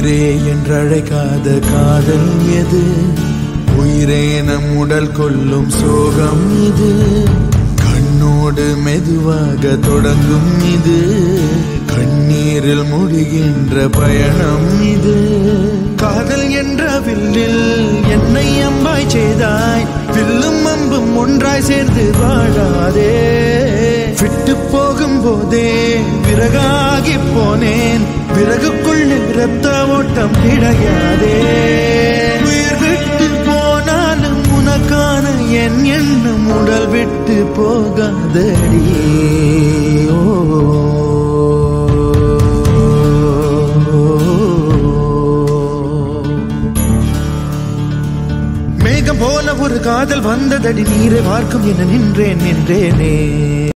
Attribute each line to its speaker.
Speaker 1: உயிரே என்றழைக்காத காதல் எது? உயிரே நம் உடல் கொள்ளும் சோகம் இது கண்ணோடு மெதுவாக தொடங்கும் இது? கண்ணீரில் முடிகின்ற பயணம் இது? காதல் என்ற வில்லில் என்னை அம்பாய் செய்தாய் வில்லும் அம்பும் ஒன்றாய் சேர்ந்து வாழாதே. விட்டு போகும் போதே விறகாகி போனேன் விறகுக்குள் ரத்த ஓட்டம் கிடையாதே. உயிர் விட்டு போனாலும் உனக்கான என் எண்ணம் உடல் விட்டு போகாதடி. மேகம் போல ஒரு காதல் வந்ததடி நீரை பார்க்கும் என நின்றேன் நின்றேனே.